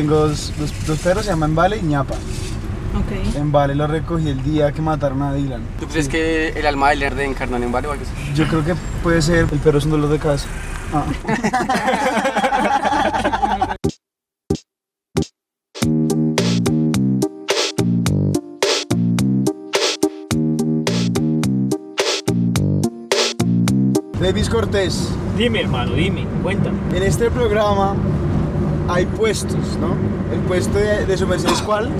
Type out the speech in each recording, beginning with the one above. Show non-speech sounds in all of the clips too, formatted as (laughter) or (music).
tengo dos, dos, dos perros, se llaman Vale y ñapa. Ok. En Vale lo recogí el día que mataron a Dylan. ¿Tú crees que el alma del nerd encarnó en Vale o algo así? Yo creo que puede ser, el perro es un dolor de cabeza. Ah. (laughs) Davis Cortés, Dime, hermano, dime, cuéntame. en este programa hay puestos, ¿no? El puesto de, de su merced es cuál?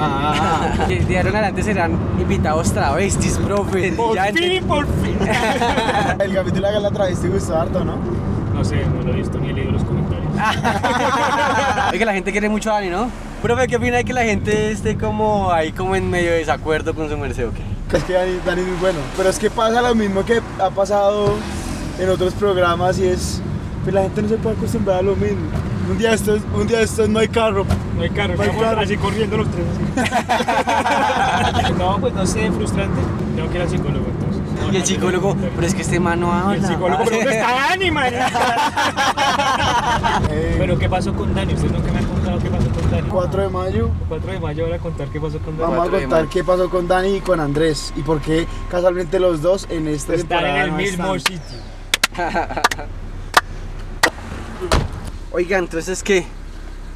Ah, De de ahora en adelante serán invitados travestis, profe. Por fin, por fin. (laughs) el capítulo de la travesti gustó harto, ¿no? No sé, no lo he visto ni he leído los comentarios. (laughs) Es que la gente quiere mucho a Dani, ¿no? Profe, ¿qué opina de que la gente esté como ahí como en medio de desacuerdo con su merced o qué? Es que Dani, Dani es muy bueno. Pero es que pasa lo mismo que ha pasado en otros programas y es. Pues la gente no se puede acostumbrar a lo mismo. Un día estos, un día estos no hay carro. No hay carro, No hay carro. así corriendo los tres. así. (laughs) no, pues no sé, frustrante. Tengo que ir al psicólogo entonces. No, Y el no, psicólogo, no, no, pero es que este mano habla. El psicólogo, pero ¿dónde está Dani, man? (laughs) Eh, Pero ¿qué pasó con Dani? Ustedes nunca me han contado qué pasó con Dani. 4 de mayo. El 4 de mayo van a contar qué pasó con Dani. Vamos a contar qué pasó con Dani y con Andrés y por qué casualmente los dos en esta Están en el no mismo están. sitio. (laughs) Oiga, entonces qué?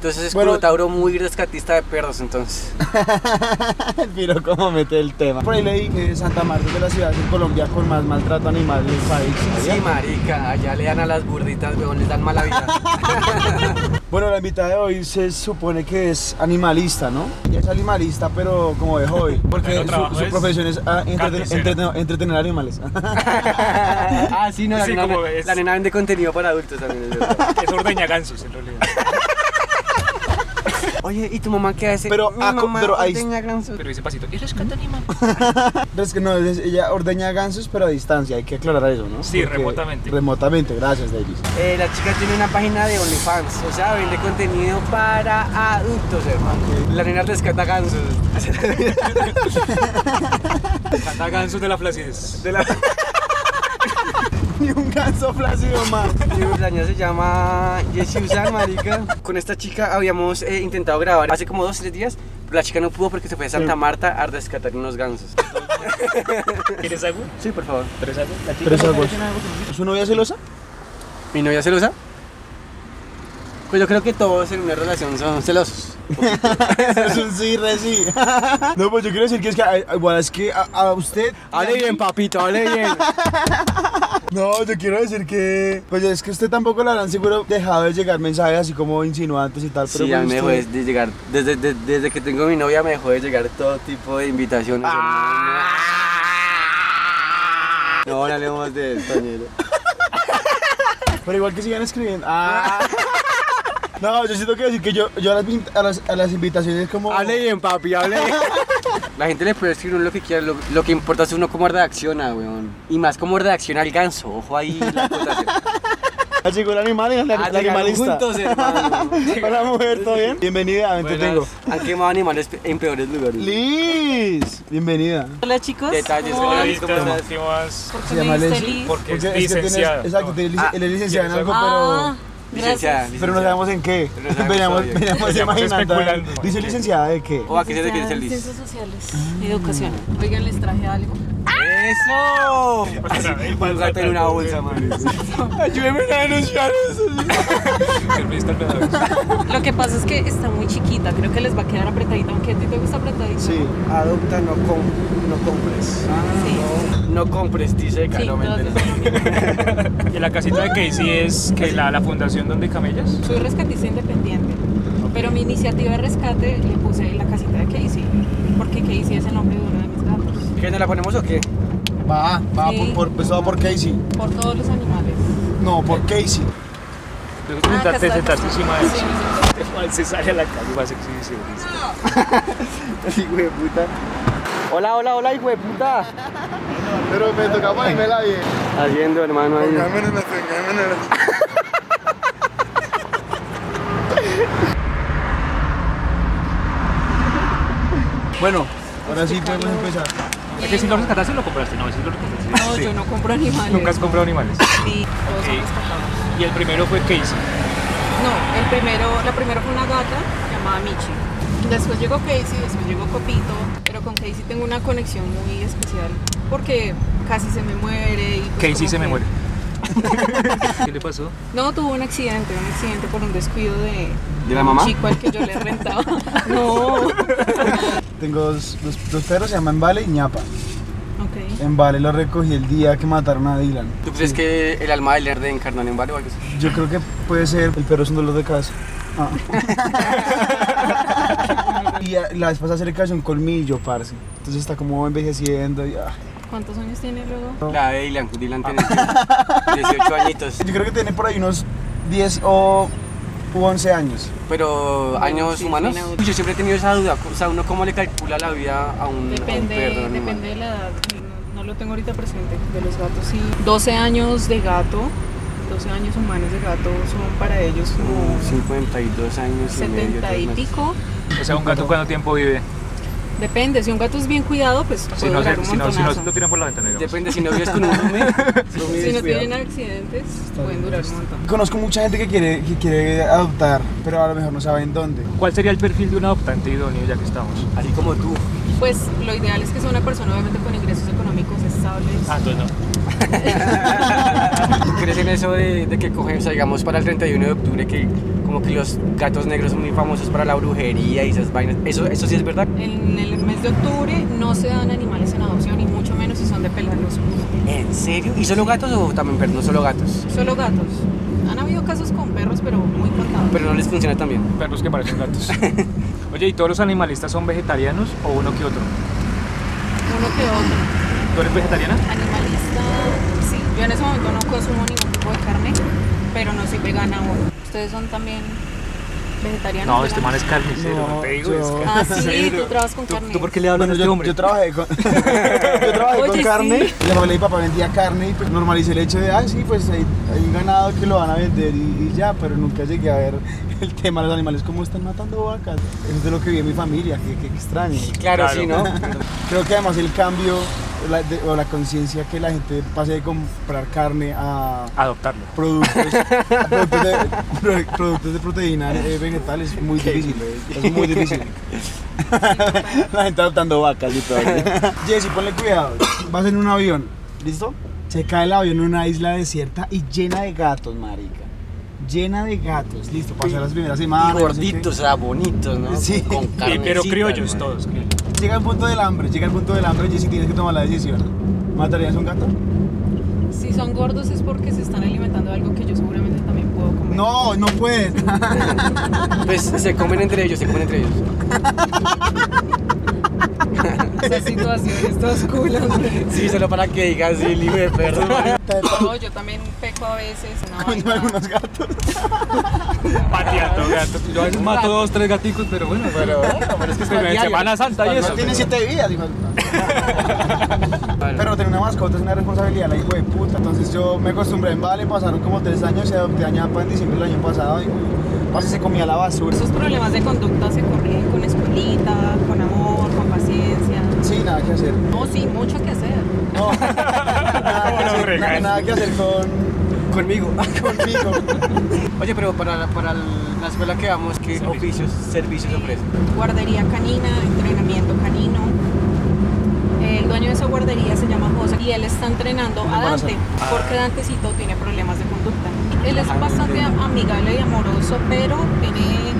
Entonces es Bueno- Tauro muy rescatista de perros, entonces. (laughs) Pero cómo mete el tema. Por ahí leí que Santa Marta es de las ciudades en Colombia con más maltrato animal del país. Sí, marica, allá le dan a las burditas, weón, les dan mala vida. (laughs) Bueno, la invitada de hoy se supone que es animalista, ¿no? Ella es animalista, pero como de hobby. Porque su, profesión es ah, entreten- carnicera. entreten- entretener animales. (laughs) ah, sí, no, la, Sí, nena, como ves. la nena vende contenido para adultos también. es. Es ordeña gansos en realidad. Oye, ¿y tu mamá qué hace? Pero, Mi ah, mamá pero ahí- ordeña gansos. Pero ese pasito. ¿Y rescata animal? (laughs) es que no, es- ella ordeña gansos, pero a distancia, hay que aclarar eso, ¿no? Sí, Porque- remotamente. Remotamente, gracias, Davis. Eh, la chica tiene una página de OnlyFans, o sea, vende contenido para adultos, hermano. La nena rescata gansos. (laughs) Rescata gansos de la flacidez. De la... Ni un ganso flácido más. La niña se llama Jessie Usan, marica. Con esta chica habíamos eh, intentado grabar hace como dos, tres días, pero la chica no pudo porque se fue a Santa Marta a rescatar unos gansos. (laughs) ¿Quieres algo? Sí, por favor. ¿Quieres algo? La chica Pero es no algo. parece nada con- ¿Su novia celosa? ¿Mi novia celosa? Pues yo creo que todos en una relación son celosos. (laughs) es un sí, re sí. (laughs) no, pues yo quiero decir que es que, ah, igual es que a, a usted... Hable bien, papito, hable (laughs) bien. No, yo quiero decir que, pues es que usted tampoco le habrán seguro dejado de llegar mensajes así como insinuantes y tal, pero Sí, a pues mí me dejó de, llegar, desde, de- desde que tengo mi novia me dejó de llegar todo tipo de invitaciones. No, no hablemos de esto, ñero. Pero igual que sigan escribiendo. Ah. No, yo siento que decir que yo, yo a, las, a, las, a las invitaciones como... Hable bien, papi, hable bien. (laughs) La gente le puede escribir uno lo que quiera, lo, lo que importa es uno cómo reacciona, weón. Y más cómo reacciona el ganso, ojo ahí la acotación. Ah, (laughs) llegó el animal y la, la animalista. juntos, hermano. (laughs) Hola mujer, ¿todo bien? Bienvenida, me entretengo. Han quemado animales en peores lugares. Liz, bienvenida. Hola chicos. Detalles. Hola, ¿cómo estás? ¿Por qué me. Liz? Porque es licenciada. exacto, Ah, él es licenciado en algo, Ah, Licenciada, pero, no sabemos en qué. No Veníamos, veníamos imaginando. Dice licenciada de qué. ¿O a qué se refiere el? Ciencias sociales y educación. Oigan, les traje algo. ¡Eso! El Un gato en una bolsa, man. Ayúdeme a denunciar eso. (laughs) Pedazo. Lo que pasa es que está muy chiquita, creo que les va a quedar apretadita, aunque a ti te gusta apretadito. Sí. Adopta, no, com no compres. Sí. No compres, dice Sí, no lo. (laughs) Y la casita de Casey es que la, la fundación donde camellas. Soy rescatista independiente, pero mi iniciativa de rescate le puse la casita de Casey, porque Casey es el nombre de uno de mis gatos. ¿Qué, la ponemos o qué? Va, va Sí. por, por, pues, va por Casey. Por todos los animales. No, por Casey. Luego Ah, está. encima de Sí, eso. Sí. Igual se sale a la calle, va a ser exhibicionista. (laughs) Hijo de puta. Hola, hola, hola, hijo de puta. Pero me toca ponérmela bien. Haciendo, hermano, ahí. (laughs) Bueno, ahora sí podemos empezar. ¿Es que si lo rescataste o lo compraste? No, si lo rescataste. No, Sí. yo no compro animales. Nunca has comprado animales. Sí, todos son Ok. rescatados. Y el primero fue Casey. No, el primero, la primera fue una gata llamada Michi. Después llegó Casey, después llegó Copito, pero con Casey tengo una conexión muy especial porque casi se me muere. Y pues Casey se me muere. ¿Qué le pasó? No, tuvo un accidente, un accidente por un descuido de, ¿De la un mamá? chico al que yo le rentaba. (laughs) No. Tengo dos, dos, dos perros, se llaman Vale y ñapa. Ok. En Vale lo recogí el día que mataron a Dylan. ¿Tú crees que el alma del nerd encarnó en Vale o algo así? Yo creo que puede ser, el perro es un dolor de cabeza. Ah. (laughs) y a- la vez pasada se le cayó un colmillo, parce. Entonces está como envejeciendo y, ah. ¿Cuántos años tiene luego? La de Dylan, Dylan tiene 18 añitos. Yo creo que tiene por ahí unos 10 o u 11 años. Pero años sí, humanos. tiene- Yo siempre he tenido esa duda. O sea, uno cómo le calcula la vida a un, a un Depende, perro, depende de la edad. No, no lo tengo ahorita presente. De los gatos, sí. 12 años de gato, 12 años humanos de gato son para ellos como Como 52 años y medio. 70 y tres meses. pico. O sea, ¿un gato cuánto tiempo vive? Depende, si un gato es bien cuidado, pues Si puede no, durar un si no, si no lo tiran por la ventana, digamos. Depende si no vives con un. (laughs) Si no tienen accidentes, pueden durar un montón. Conozco mucha gente que quiere, que quiere adoptar, pero a lo mejor no saben dónde. ¿Cuál sería el perfil de un adoptante idóneo ya que estamos? Así como tú. Pues lo ideal es que sea una persona obviamente con ingresos económicos estables. Ah, no. (laughs) ¿Tú crees en eso de, de que cogen, o sea, digamos, para el 31 de octubre, que como que los gatos negros son muy famosos para la brujería y esas vainas? ¿Eso, eso sí es verdad? En el mes de octubre no se dan animales en adopción y mucho menos si son de pelarlos. ¿En serio? ¿Y solo gatos o también perros? No solo gatos. Solo gatos. Han habido casos con perros, pero muy contados. Pero no les funciona tan bien. Perros que parecen gatos. (laughs) Oye, ¿y todos los animalistas son vegetarianos o uno que otro? Uno que otro. ¿Tú eres vegetariana? Animalista. Yo en ese momento no consumo ningún tipo de carne, pero no soy vegana aún. ¿Ustedes son también vegetarianos? No, este man es carnicero, No, te digo. yo- es que- Ah, sí, (laughs) tú trabajas con ¿Tú, carne. tú por qué le hablas Bueno, a este yo, hombre? (laughs) (laughs) yo trabajé con, yo trabajé con carne, sí. la mi papá vendía carne y pues normalicé el hecho de, ah, sí, pues hay, hay un ganado que lo van a vender y, y ya, pero nunca llegué a ver el tema de los animales, cómo están matando vacas. Eso es de lo que vi en mi familia, que, que extraño. Claro, Claro. sí, ¿no? Creo que además el cambio la- de- o la conciencia que la gente pase de comprar carne a Adoptarlo. productos, a (laughs) productos, de, pro- productos de proteína eh, vegetal es muy difícil. Es muy difícil. (laughs) la gente adoptando vacas y todo. Jessy, ponle cuidado. Vas en un avión, ¿listo? Se cae el avión en una isla desierta y llena de gatos, marica. Llena de gatos, listo, pasa las primeras Y semanas. no sé qué. gorditos, o sea, bonitos, ¿no? Sí. Con Sí, pero criollos todos. criollos. Llega el punto del hambre, llega el punto del hambre, Jessy, tienes que tomar la decisión. ¿Matarías a un gato? Si son gordos es porque se están alimentando de algo que yo seguramente también puedo comer. No, no puedes. (laughs) Pues se comen entre ellos, se comen entre ellos. (laughs) (laughs) Esa situación está oscura. hombre. Sí, solo para que digas sí, libre de perro. No, yo también peco a veces. No, Coño, algunos gatos. (laughs) Pateando gatos. Yo a veces mato dos, tres gaticos, pero bueno. Pero, pero es que es en. Semana Santa y No eso. tiene pero- siete vidas, hijo. Pero tener una mascota es una responsabilidad, la hijo de puta. Entonces yo me acostumbré en Vale, pasaron como tres años y adopté a ñapa en diciembre del año pasado y casi se comía la basura. Esos problemas de conducta se corrigen con escuelita, con amor, nada que hacer. No, sí, mucho que hacer. No, (laughs) nada, que hacer, regaño. nada, nada que hacer con, Conmigo. (laughs) conmigo. Oye, pero para, la- para la escuela que vamos, ¿qué Servicios. oficios, servicios ofrecen? Guardería canina, entrenamiento canino. El dueño de esa guardería se llama José y él está entrenando a Dante porque Dantecito tiene problemas de conducta. Él es bastante amigable y amoroso, pero tiene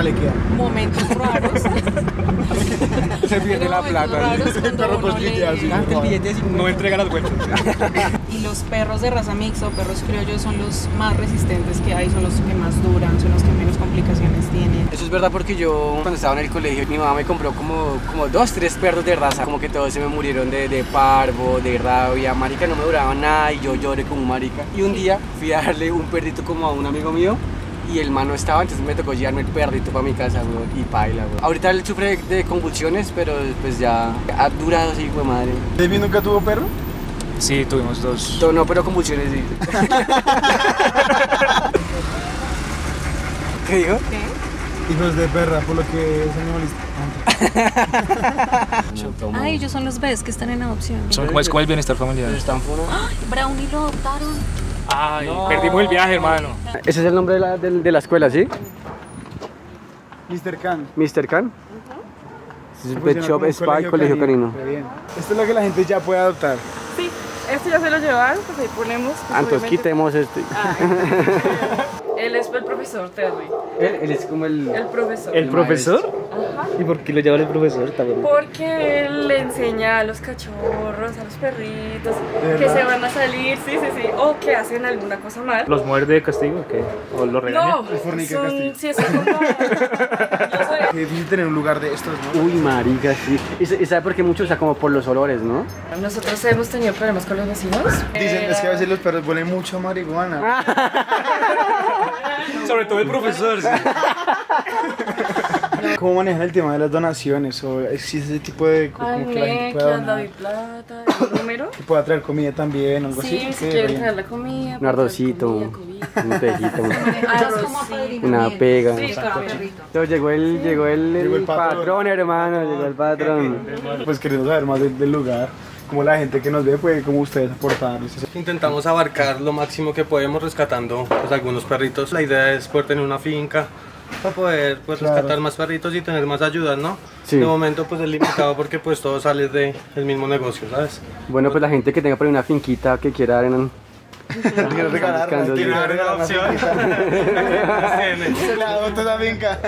Chalequea. momentos raros. (laughs) Se pierde la plata. raros El cuando perro uno cosquillea, le- sí. Dante el billete de 50. No entrega las vueltas. (laughs) Y los perros de raza mixta o perros criollos son los más resistentes que hay, son los que más duran, son los que menos complicaciones tienen. Eso es verdad porque yo cuando estaba en el colegio mi mamá me compró como, como dos, tres perros de raza, como que todos se me murieron de, de parvo, de rabia, marica no me duraban nada y yo lloré como un marica. Y un día fui a darle un perrito como a un amigo mío y el man no estaba, entonces me tocó llevarme el perrito para mi casa, weón, y paila, weón. Ahorita él sufre de convulsiones, pero pues ya ha durado así, güey, madre. ¿David nunca tuvo perro? Sí, tuvimos dos. No, pero convulsiones sí. (laughs) ¿Qué dijo? ¿Qué? Hijos de perra, por lo que es animalista. (laughs) Ah, ellos son los bebés que están en adopción. Son como es como el bienestar familiar. Están. Brownie lo adoptaron. Ay, perdimos el viaje, hermano. Ese es el nombre de la, de- de la escuela, ¿sí? Mr. Khan. Mr. Khan. Este es Pet Shop Spa Colegio Canino. Qué bien. Esto es lo que la gente ya puede adoptar. Sí, esto ya se lo llevaron, pues ahí ponemos. pues, Ah, Entonces obviamente- quitemos (laughs) este. Él es el profesor Terry. Él, él es como el... El profesor. ¿El profesor? ¿Y por qué lo lleva el profesor también? Porque él le enseña a los cachorros, a los perritos, ¿De que se van a salir, sí, sí, sí, o que hacen alguna cosa mal. ¿Los muerde de castigo o qué? ¿O los regaña? No, son, castigo. sí, son (laughs) como... Qué difícil tener un lugar de estos, ¿no? Uy, marica, sí. ¿Y sa- y sabe por qué mucho? O sea, como por los olores, ¿no? Nosotros hemos tenido problemas con los vecinos. Dicen, es que a veces los perros huelen mucho a marihuana. (laughs) Sobre todo el profesor. sí. (laughs) ¿Cómo manejan el tema de las donaciones? ¿O existe ese tipo de co- como que la gente pueda donar? plata, el número. (coughs) Que pueda traer comida también, algo Sí, así. si ¿Qué? quieren traer la comida. Un cobija. (laughs) un tejito, (laughs) sí. apadrinamiento. una pega. Sí, claro. Entonces llegó el, llegó el, Llegó el el patrón. patrón, hermano, llegó el patrón. Pues queremos saber más del, del lugar. Como la gente que nos ve puede, como ustedes aportarles. Intentamos abarcar lo máximo que podemos rescatando pues, algunos perritos. La idea es poder tener una finca para poder pues, Claro. rescatar más perritos y tener más ayudas, ¿no? Sí. De momento pues es limitado porque pues todo sale del mismo negocio, ¿sabes? Bueno, pues la gente que tenga por ahí una finquita que quiera dar en Quiero (laughs) regalar, quiero regalar una finquita. Se la adopta esa finca.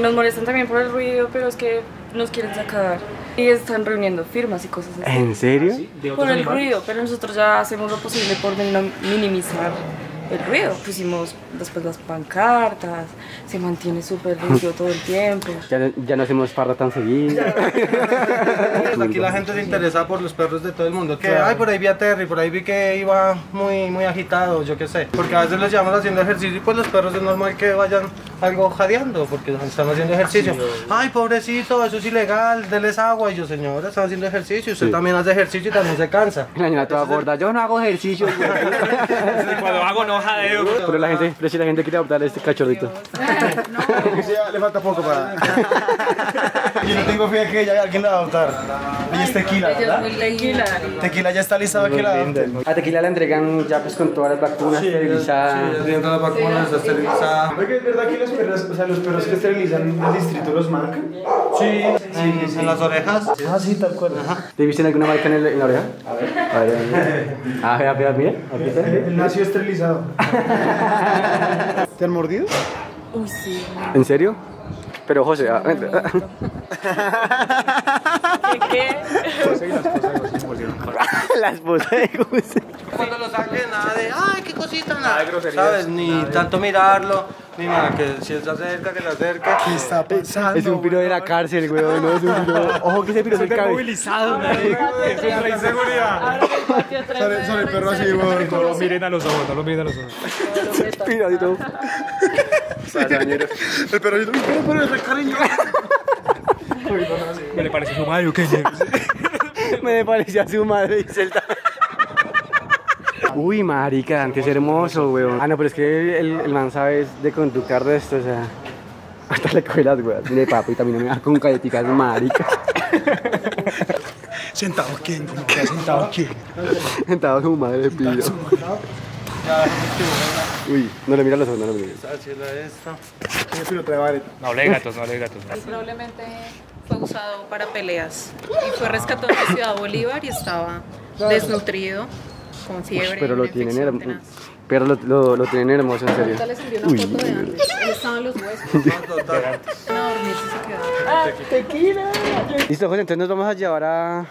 Nos molestan también por el ruido, pero es que nos quieren sacar. Y están reuniendo firmas y cosas así. ¿En serio? ¿De otros Por el animales? ruido, pero nosotros ya hacemos lo posible por minimizar el ruido. Pusimos después las pancartas, se mantiene súper limpio todo el tiempo. (laughs) Ya, no- ya no hacemos parra tan seguido. Aquí la gente se interesa por los perros de todo el mundo. Que, ay, por ahí vi a Terry, por ahí vi que iba muy, muy agitado, yo qué sé. Porque a veces los llevamos haciendo ejercicio y pues los perros es normal que vayan algo jadeando porque están haciendo ejercicio. Ay, pobrecito, eso es ilegal, déles agua. Y yo, señora, están haciendo ejercicio, usted Sí. también hace ejercicio y también se cansa. La niña toda gorda, yo no hago ejercicio. (laughs) cuando hago no jadeo. Pero la gente, pero si la gente quiere adoptar a este cachorrito. (laughs) Porque sí, ya le falta poco para. (laughs) Yo no tengo fe que ya alguien la va a adoptar. Ella es tequila, ¿verdad? Tequila. Tequila ya está lista para que la adopten. A Tequila la entregan ya pues con todas las vacunas esterilizadas. Dentro de la vacuna está esterilizada. ¿Verdad es verdad que los perros, o sea, los perros que esterilizan del distrito los marcan? Sí, en, en las orejas. Ah, sí, tal cual. ¿Te viste en alguna marca en, el- en la oreja? A ver. A ver, a ver. Ah, vea, vea, mira. Aquí está. Él nació esterilizado. (laughs) ¿Te han mordido? Uy, sí. ¿En serio? Pero José, ah, ¿Qué? qué? La esposa de. Cuando lo saquen, nada de, ay, qué cosita, nada. ¿Sabes? Ni tanto mirarlo, ni nada. Que si él se acerca, que se acerque. ¿Qué está pensando? Es un piro de la cárcel, weón. No, es un piro. (laughs) Ojo que ese piro se cae. movilizado. Es una inseguridad. De- sobre el perro así, güey. No lo miren a los ojos, no lo miren a los ojos. (laughs) Piro así todo. (laughs) El perro, yo pero, pero, es cariño. Me le parece su madre, ¿o qué? Me parecía a su madre, dice el ta- Uy, marica, antes hermoso, weón. Ah, no, pero es que el, el man sabe de conductar de esto, o sea. Hasta le coge las weas. Mire, papi, y también me da con galleticas, marica. ¿Sentado quién? ¿Cómo que sentado quién? Sentado como madre de piro. Uy, no le mira los ojos, no le mira. Es. No le gatos, no le gatos. Probablemente fue usado para peleas y fue rescatado en la ciudad de Bolívar y estaba desnutrido, con fiebre. Pero lo tienen tenaz. Pero lo, lo, lo tienen hermoso, en serio. Ahorita les envió una Uy. foto de antes. Él estaba en los huesos. Total. A dormir si se quedaba. Listo, José, entonces nos vamos a llevar a,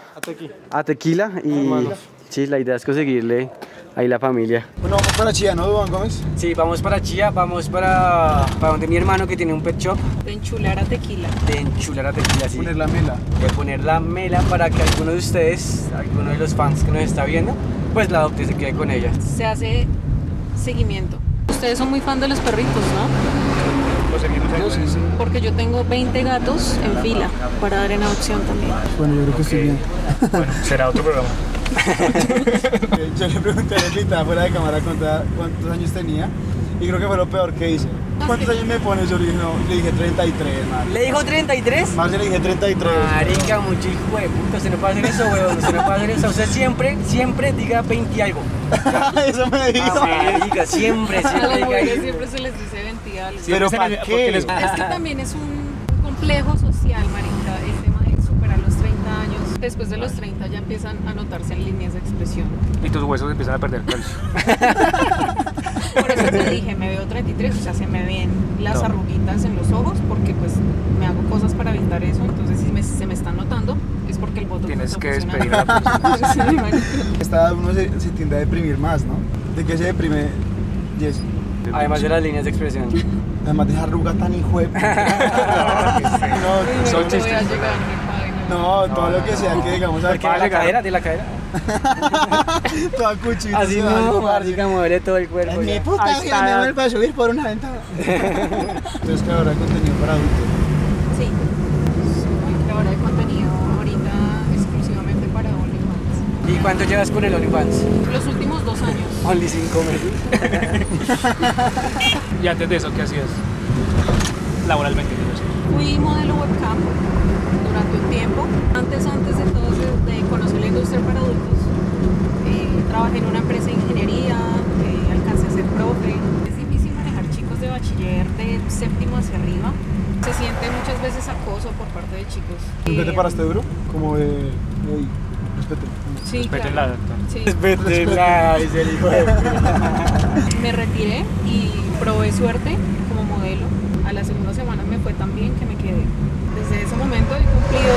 a Tequila y sí, la idea es conseguirle ahí la familia. Bueno, vamos para Chía, ¿no, Duan Gómez? Sí, vamos para Chía, vamos para, para donde mi hermano que tiene un pet shop De enchular a tequila. de enchular a Tequila, sí. Poner la mela. de poner la mela para que alguno de ustedes, alguno de los fans que nos está viendo, pues la adopte y se quede con ella. Se hace seguimiento. Ustedes son muy fan de los perritos, ¿no? Lo seguimos Yo sí, sí. Porque yo tengo 20 gatos en fila para dar en adopción también. Bueno, yo creo que estoy bien. Bueno, será otro programa. (laughs) Yo le pregunté a la invitada fuera de cámara cuánta- cuántos años tenía y creo que fue lo peor que hice. ¿Cuántos años me pones? Yo le dije, no, le dije 33, man. ¿Le dijo 33? Más le dije 33. Marica, mucho hijo de puta, usted no puede hacer eso, weón, usted no puede hacer eso, usted siempre, siempre diga 20 y algo. (laughs) Eso me dijo. Marica, siempre, A las siempre mujeres siempre se les dice ventiales. Pero se ¿para qué? Es que también es un complejo social, marica, el tema de superar los 30 años. Después de los 30 ya empiezan a notarse en líneas de expresión. Y tus huesos empiezan a perder calcio. (laughs) Por eso te dije, me veo 33, o sea, se me ven las No. arruguitas en los ojos porque pues me hago cosas para evitar eso. Entonces si me- se me están notando es porque el voto Tienes está que despedir a. (laughs) Esta edad uno se, se tiende a deprimir más, ¿no? ¿De qué se deprime Jess? Además de las líneas de expresión. Además de esa arruga tan hijo (laughs) de... Uy, no, marica, Son voy no, todo lo que sea que digamos ¿Por qué de la cadera? ¿De la cadera? (laughs) Toda cuchita. Así no, marica, mueve todo el cuerpo. En mi puta vida me vuelvo a subir por una ventana. (laughs) Entonces, que habrá contenido para adultos. Sí, creadora de contenido ahorita exclusivamente para OnlyFans. ¿Y cuánto llevas con el OnlyFans? Los últimos dos años. Only 5 meses. (laughs) Y antes de eso, ¿qué hacías? Laboralmente. Fui modelo webcam durante un tiempo. Antes, antes de todo de, de conocer la industria para adultos, eh, trabajé en una empresa de ingeniería, eh, alcancé a ser profe. Es difícil manejar chicos de bachiller de séptimo hacia arriba. Se siente muchas veces acoso por parte de chicos. ¿Nunca te Eh, paraste duro? Como de... Ey, respete. Sí, Respeten claro. la- Sí. Es el hijo de (laughs) Me retiré y probé suerte como modelo. A la segunda semana me fue tan bien que me quedé. Desde ese momento he cumplido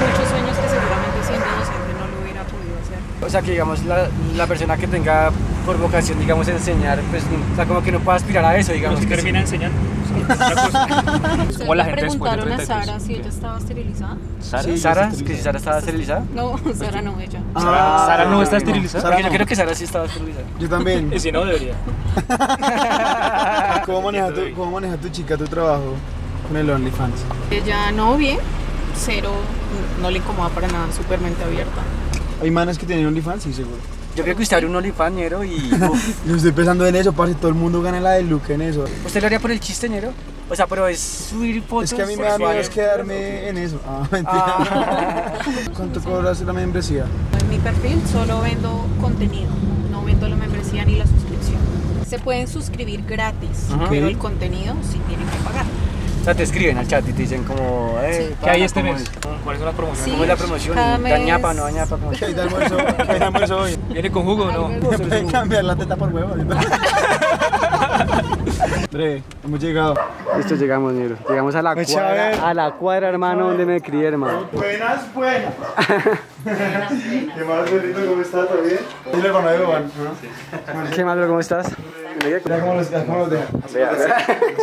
muchos sueños que seguramente siendo docente no lo hubiera podido hacer. O sea, que digamos, la, la persona que tenga por vocación, digamos, enseñar, pues, o sea, como que no pueda aspirar a eso, digamos. Digamos que termina enseñando. Es otra cosa. (laughs) Es ¿Ustedes como la gente después de preguntaron a 33. Sara si ella estaba esterilizada? ¿Sara? Sí. Sara, que si Sara estaba esterilizada. No, Sara no, ella. Ah, Sara no está no. esterilizada. Sara Porque yo no. creo que Sara sí estaba esterilizada. Yo también. Y si no, debería. (laughs) ¿Cómo maneja, tu, ¿Cómo maneja tu chica tu trabajo con el OnlyFans? Ella no bien, cero, no le incomoda para nada, súper mente abierta. ¿Hay manes que tienen OnlyFans? Sí, seguro. Yo creo que usted abre un olifañero y. uf, (laughs) Yo estoy pensando en eso, parce, todo el mundo gana la de Luke en eso. ¿Usted lo haría por el chisteñero? O sea, pero es subir fotos. Es que a mí me da miedo quedarme en eso. Ah, (laughs) mentira. Ah. ¿Cuánto cobras la membresía? En mi perfil solo vendo contenido, no vendo la membresía ni la suscripción. Se pueden suscribir gratis, Ajá. pero el contenido sí tienen que pagar. O sea, te escriben al chat y te dicen como, eh, ¿Qué hay este ¿cómo mes? es? ¿Cuáles son las promociones? Sí. ¿Cómo es la promoción? Cada ¿Da ñapa, mes- no da ñapa? ¿Cómo es? ¿Qué hay de almuerzo? ¿Qué hay de almuerzo hoy? ¿Viene con jugo o no? Pueden cambiar la teta por huevo. Breve, (laughs) hemos llegado. Listo, llegamos, negro. Llegamos a la Pues, cuadra, Chávez. a la cuadra, hermano, donde me crié, hermano. Buenas, buenas. (laughs) ¿Qué más, perrito? ¿Cómo estás? ¿Todo bien? El hermano de Boban. ¿Qué más, bro? ¿Cómo estás? Mira cómo los, deja. Así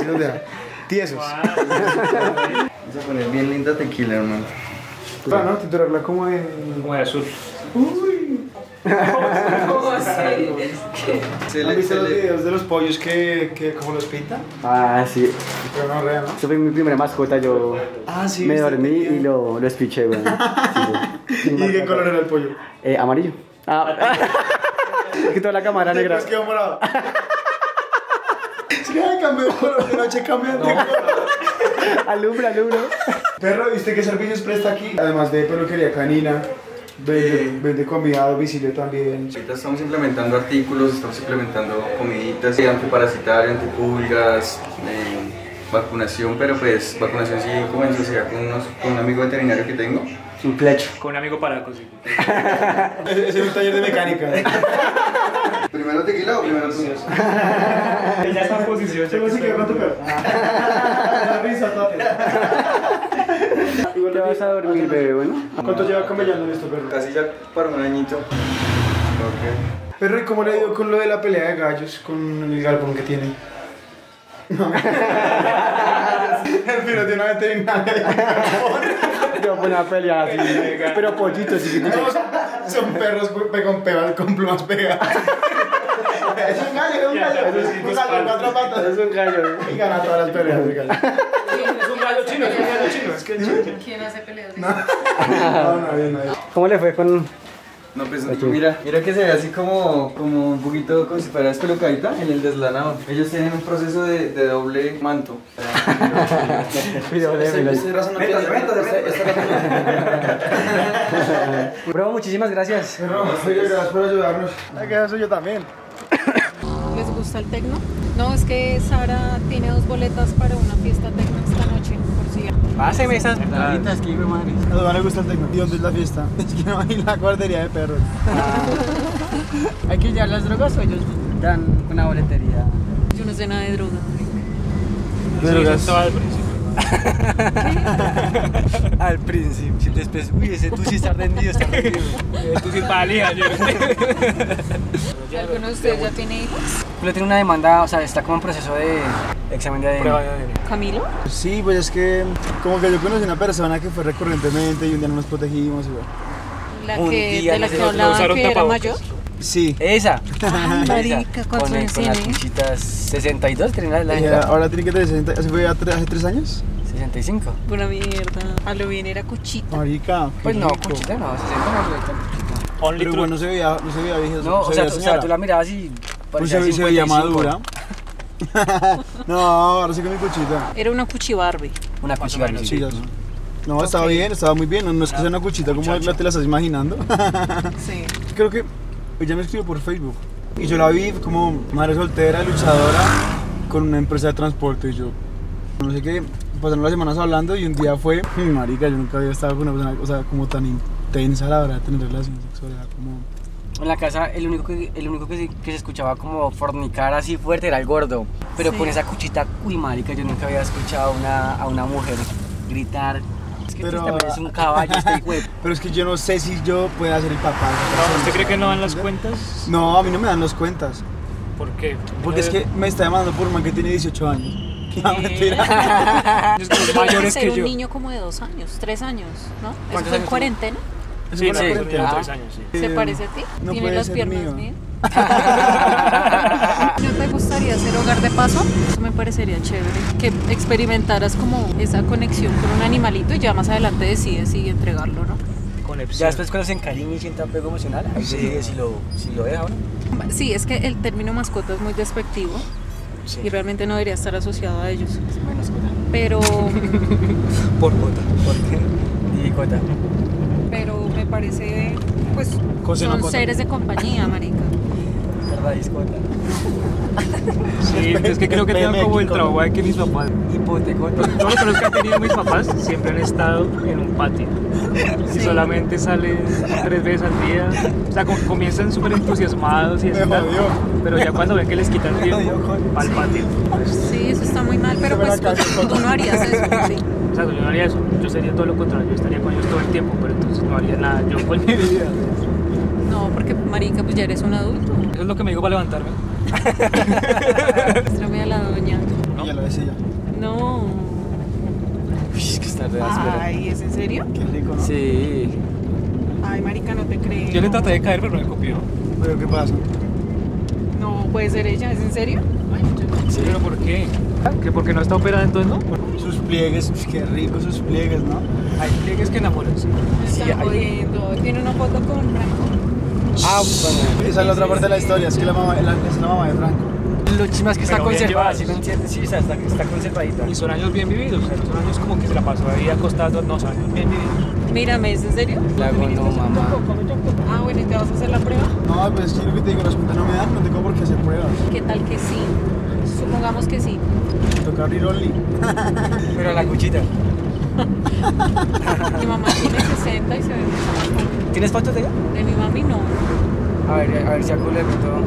los deja. Tiesos. (laughs) Vamos a poner bien linda tequila, hermano. Para no titularla como en. Como de azul. (laughs) Se ¿Han le, visto se los videos de los pollos que, que como los pintan? Ah, sí. Pero no, real, ¿no? Esa fue mi primera mascota. Yo Ah, sí. me ¿viste dormí que y lo, lo espiché, güey. (laughs) Sí, ¿Y qué color era el pollo? Eh, amarillo. Ah. es que toda la cámara negra. Después quedó morado. Sí, ay, cambió de color, de noche cambió de color. Alumbra, alumbra. Perro, ¿viste qué servicios presta aquí? Además de peluquería canina, vende, vende comida a domicilio también. Ahorita estamos implementando artículos, estamos implementando comiditas, eh, antiparasitario, antipulgas, eh, vacunación, pero pues vacunación sí comenzó ya con, unos, con un amigo veterinario que tengo. Un plecho. Con un amigo para sí. (laughs) Ese es un taller de mecánica. (laughs) ¿Primero tequila o primero tú? (laughs) Ya está en posición. ¿Cómo se quedó con tu (laughs) perro? (laughs) La risa, tope. ¿Te vas a dormir, bebé? Bueno. ¿Cuánto lleva camellando esto, perro? Casi ya para un añito. Ok. Perro, ¿y cómo le dio con lo de la pelea de gallos con el galpón que tiene? No. El piro tiene una veterinaria. Te voy a poner a pelear así. Pero pollitos chiquititos. Son, son perros pe- con, pegas, con plumas pegadas. Es un gallo, es un gallo. Es un gallo, cuatro patas. Es un gallo. Y gana todas las peleas. Es un gallo chino, es un gallo chino. Es que ¿Quién hace peleas? No, nadie, nadie. ¿Cómo le fue con, No, pues mira, mira que se ve así como, como un poquito como si fuera espelocadita en el deslanado. Ellos tienen un proceso de, de doble manto. Bro, muchísimas gracias. gracias por ayudarnos. Hay que eso yo también. ¿Les gusta el tecno? No, es que Sara tiene dos boletas para una fiesta tecno esta noche, por si Páseme esas perditas que madre. A le gusta el tecno. ¿Y dónde es la fiesta? (laughs) Es que no hay la guardería de perros. ¿Hay que llevar las drogas o ellos dan una boletería? yo no sé nada de droga. De Sí, drogas. (laughs) al principio. Después, uy, ese tú sí está rendido, está rendido. Eh, Tú sí valía, yo. (laughs) ¿Alguno de ustedes ya tiene hijos? Pero tiene una demanda, o sea, está como en proceso de examen de ADN. ¿Camilo? Sí, pues es que como que yo conocí una persona que fue recurrentemente y un día no nos protegimos y bueno. La Un que, día de la que usaron que era mayor. Sí. Esa. (laughs) Ay, marica, ¿cuántos con, el- años con las tiene? cuchitas 62, tiene la, la Ella ahora tiene que tener 60, ¿hace fue hace hace tres años? 65. Una mierda. A lo bien era cuchita. Marica, Pues no, rico. cuchita no, 60 no. Only Pero bueno, no se veía, no se veía vieja, No, o se sea, veía tú- o sea, señora. tú la mirabas y Pues parecía se, se veía 55. madura. (laughs) no, ahora sí con mi cuchita. Era una cuchibarbe. Una menos, sí. No, estaba bien, estaba muy bien. No, no es que sea una cuchita como la te la estás imaginando. (laughs) Sí. Creo que ella me escribió por Facebook. Y yo la vi como madre soltera, luchadora, con una empresa de transporte. Y yo, no sé qué, pasaron las semanas hablando y un día fue, "Hmm, marica, yo nunca había estado con una persona, o sea, como tan intensa la verdad, tener relaciones sexuales. era como... En la casa el único que, el único que, se, que se escuchaba como fornicar así fuerte era el gordo. Pero Sí. con esa cuchita, uy marica, yo nunca había escuchado una, a una mujer gritar. Es que Pero- tú eres un caballo, este hijo de- (laughs) Pero es que yo no sé si yo pueda ser el papá. No, ¿Usted cree que no dan las cuentas? No, a mí no me dan las cuentas. ¿Por qué? Porque es que me está llamando por un man que tiene 18 años. (laughs) No, mentira. (laughs) Debe mayores ser que un yo. niño como de dos años, tres años, ¿no? ¿Eso ¿Cuántos fue en cuarentena? Sí, sí, la tiene Ah. tres años, sí. ¿Se Eh, parece a ti? no ¿Tiene las piernas mío. bien? (laughs) ¿No te gustaría ser hogar de paso? Eso me parecería chévere. Que experimentaras como esa conexión con un animalito y ya más adelante decides si entregarlo, ¿no? Conexión. Ya después cuando se encariña y sienta apego emocional, ahí se decide si lo, si lo deja o no. Sí, es que el término mascota es muy despectivo Sí. y realmente no debería estar asociado a ellos. Menos cota. Pero, (laughs) Por cota. ¿Por qué? Y cota. pero me parece, pues, son cota. seres de compañía, marica. Raíz cota. Sí, es que creo que tengo como el trauma que mis papás, Hipotecota. todos los que han tenido mis papás siempre han estado en un patio. Y Sí. solamente salen tres veces al día. O sea, como comienzan súper entusiasmados y jodió. Pero ya cuando ven que les quitan (laughs) tiempo, al patio. Sí, eso está muy mal, pero pues la tú no harías eso, (laughs) sí. O sea, yo no haría eso. Yo sería todo lo contrario. Yo estaría con ellos todo el tiempo, pero entonces no haría nada yo con mi vida. No, marica, pues ya eres un adulto. Eso es lo que me digo para levantarme. (laughs) Muéstrame a la doña. Ya lo decía. No. Uy, es que está re áspero. Ay, ¿es en serio? Qué rico, ¿no? Sí. Ay, marica, no te creo. Yo le traté de caer, pero no me copió. Pero ¿qué pasa? No, puede ser ella, ¿es en serio? Sí. ¿Pero por qué? ¿Que porque no está operada entonces no? Sus pliegues, qué rico sus pliegues, ¿no? Hay pliegues que enamoran. sí. Están hay- jodiendo. Tiene una foto con Franco. Ah, bueno. Esa es la otra parte de la historia, es que la mamá, la, es la mamá de Franco. Lo chisme es que está conservada. ¿sí me entiendes? Sí, está, está conservadita. Y son años bien vividos, o sea, son años como que se la pasó ahí acostado, no, son años bien vividos. Mírame, ¿es en serio? La no, mamá. Ah, bueno, ¿y te vas a hacer la prueba? No, pues es que lo que te digo, las cuentas no me dan, no tengo por qué hacer pruebas. ¿Qué tal que sí? Supongamos que sí. Toca abrir Only. Pero la cuchita. (laughs) Mi mamá tiene 60 y se ve mucho más joven. ¿Tienes fotos de ella? De mi mami no. A ver, a ver si de pronto.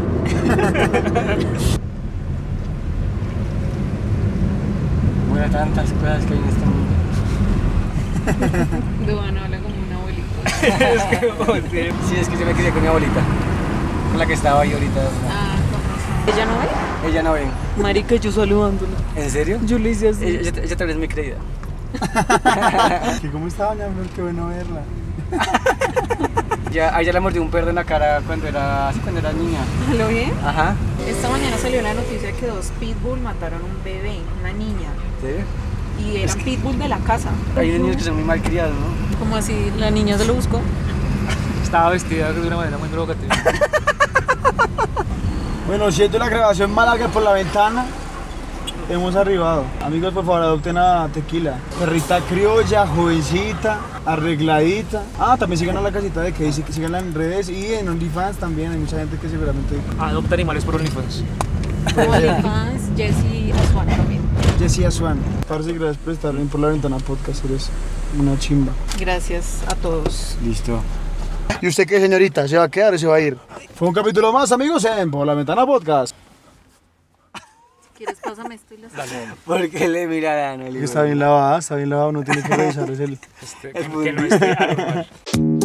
Bueno, tantas cosas que hay en este mundo. (laughs) Duana habla como una abuelita. (laughs) es que, joder, Sí, es que yo me quedé con mi abuelita. Con la que estaba ahí ahorita. Ah, con. ¿Ella no ve? Ella no ven. Marica, yo saludándola. ¿En serio? Yo le hice así. Ella, ella, ella también es muy creída. (laughs) Que ¿Cómo está doña Flor? Qué bueno verla. (laughs) Ya, a ella le mordió un perro en la cara cuando era, así cuando era niña. ¿Lo bien? Ajá. Esta mañana salió la noticia que dos pitbull mataron a un bebé, una niña. ¿Sí? Y eran pitbull de la casa. Hay niños que son muy mal criados, ¿no? Como así, la niña se lo buscó. (laughs) Estaba vestida de una manera muy provocativa. Bueno, siento la grabación más larga por la ventana. Hemos arribado. Amigos, por favor, adopten a Tequila. Perrita criolla, jovencita, arregladita. Ah, también sigan a la casita de Casey, que síganla en redes y en OnlyFans también. Hay mucha gente que seguramente... Adopta animales por OnlyFans. OnlyFans, Jessie Aswan también. Jessie Aswan. Parce, gracias por estar en Por la Ventana Podcast. Eres una chimba. Gracias a todos. Listo. ¿Y usted qué, señorita? ¿Se va a quedar o se va a ir? Fue un capítulo más, amigos, en Por la Ventana Podcast. Quieres, pásame esto y las ¿Por qué le mira a Daniel? Está bien lavada, está bien lavada, uno tiene que (laughs) revisar es el... Este, que, que no esté.